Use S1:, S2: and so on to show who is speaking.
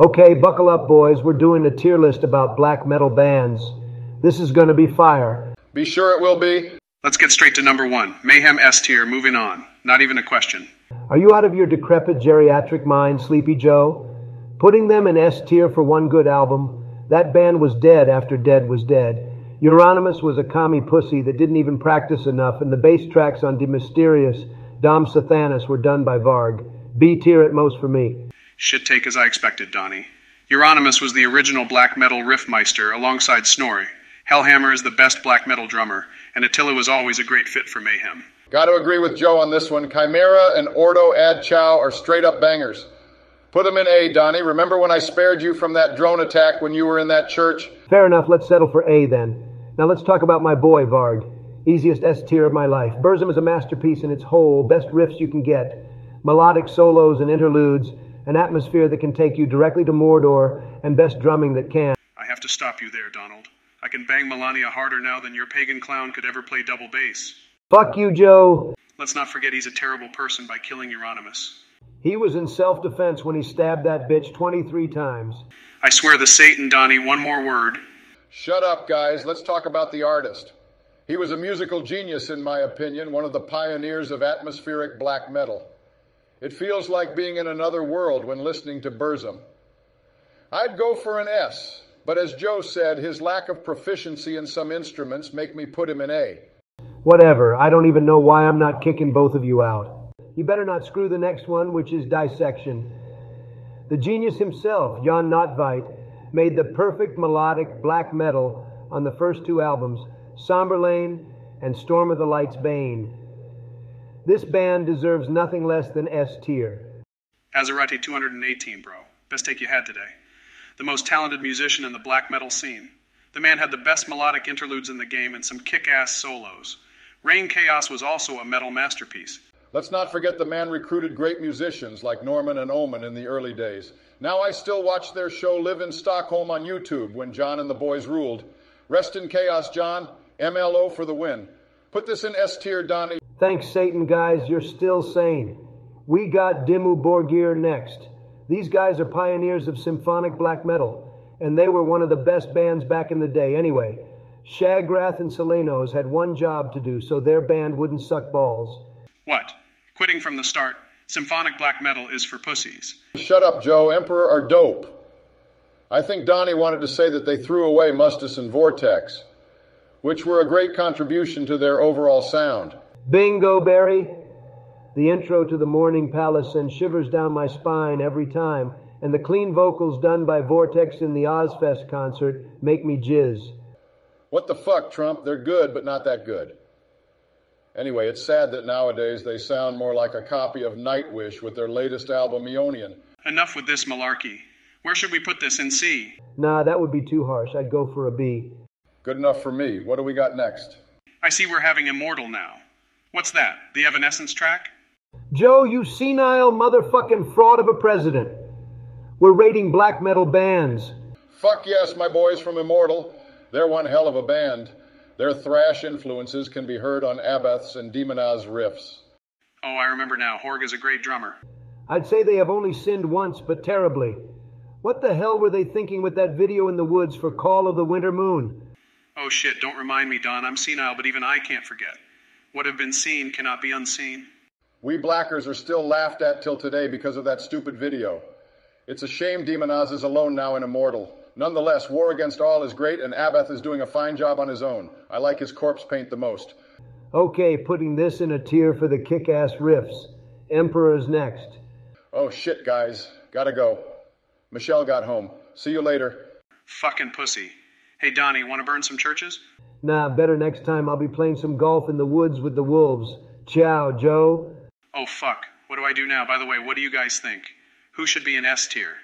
S1: Okay, buckle up, boys. We're doing a tier list about black metal bands. This is gonna be fire.
S2: Be sure it will be.
S3: Let's get straight to number one Mayhem S tier, moving on. Not even a question.
S1: Are you out of your decrepit geriatric mind, Sleepy Joe? Putting them in S tier for one good album, that band was dead after Dead was dead. Euronymous was a commie pussy that didn't even practice enough, and the bass tracks on De Mysteriis, Dom Sathanas were done by Varg. B tier at most for me.
S3: Shit take as I expected, Donnie. Euronymous was the original black metal riffmeister alongside Snorri. Hellhammer is the best black metal drummer, and Attila was always a great fit for Mayhem.
S2: Got to agree with Joe on this one. Chimera and Ordo Ad Chao are straight up bangers. Put them in A, Donnie. Remember when I spared you from that drone attack when you were in that church?
S1: Fair enough, let's settle for A then. Now let's talk about my boy, Varg. Easiest S tier of my life. Burzum is a masterpiece in its whole, best riffs you can get. Melodic solos and interludes, an atmosphere that can take you directly to Mordor, and best drumming that can.
S3: I have to stop you there, Donald. I can bang Melania harder now than your pagan clown could ever play double bass.
S1: Fuck you, Joe.
S3: Let's not forget he's a terrible person by killing Euronymous.
S1: He was in self defense when he stabbed that bitch 23 times.
S3: I swear the Satan, Donnie, one more word.
S2: Shut up, guys. Let's talk about the artist. He was a musical genius, in my opinion, one of the pioneers of atmospheric black metal. It feels like being in another world when listening to Burzum. I'd go for an S, but as Joe said, his lack of proficiency in some instruments make me put him in A.
S1: Whatever, I don't even know why I'm not kicking both of you out. You better not screw the next one, which is dissection. The genius himself, Jon Nödtveidt, made the perfect melodic black metal on the first two albums, Somberlain and Storm of the Light's Bane. This band deserves nothing less than S tier.
S3: Azerate 218, bro. Best take you had today. The most talented musician in the black metal scene. The man had the best melodic interludes in the game and some kick ass solos. Reinkaos was also a metal masterpiece.
S2: Let's not forget the man recruited great musicians like Norman and Öhman in the early days. Now I still watch their show live in Stockholm on YouTube when Jon and the boys ruled. Rest in chaos, Jon. MLO for the win. Put this in S tier, Donnie.
S1: Thanks, Satan, guys. You're still sane. We got Dimmu Borgir next. These guys are pioneers of symphonic black metal, and they were one of the best bands back in the day anyway. Shagrath and Silenoz had one job to do so their band wouldn't suck balls.
S3: What? Quitting from the start. Symphonic black metal is for pussies.
S2: Shut up, Joe. Emperor are dope. I think Donnie wanted to say that they threw away Mustis and Vortex, which were a great contribution to their overall sound.
S1: Bingo, Barry. The intro to the Mourning Palace sends shivers down my spine every time, and the clean vocals done by Vortex in the Ozzfest concert make me jizz.
S2: What the fuck, Trump? They're good, but not that good. Anyway, it's sad that nowadays they sound more like a copy of Nightwish with their latest album, Eonian.
S3: Enough with this malarkey. Where should we put this in C?
S1: Nah, that would be too harsh. I'd go for a B.
S2: Good enough for me. What do we got next?
S3: I see we're having Immortal now. What's that? The Evanescence track?
S1: Joe, you senile motherfucking fraud of a president. We're rating black metal bands.
S2: Fuck yes, my boys from Immortal. They're one hell of a band. Their thrash influences can be heard on Abbath's and Demonaz riffs.
S3: Oh, I remember now. Horgh is a great drummer.
S1: I'd say they have only sinned once, but terribly. What the hell were they thinking with that video in the woods for Call of the Winter Moon?
S3: Oh shit, don't remind me, Don. I'm senile, but even I can't forget. What have been seen cannot be unseen.
S2: We blackers are still laughed at till today because of that stupid video. It's a shame Demonaz is alone now and Immortal. Nonetheless, War Against All is great, and Abbath is doing a fine job on his own. I like his corpse paint the most.
S1: Okay, putting this in a tier for the kick ass riffs. Emperor's next.
S2: Oh shit, guys. Gotta go. Michelle got home. See you later.
S3: Fucking pussy. Hey, Donnie, want to burn some churches?
S1: Nah, better next time I'll be playing some golf in the woods with the wolves. Ciao, Joe.
S3: Oh, fuck. What do I do now? By the way, what do you guys think? Who should be in S tier?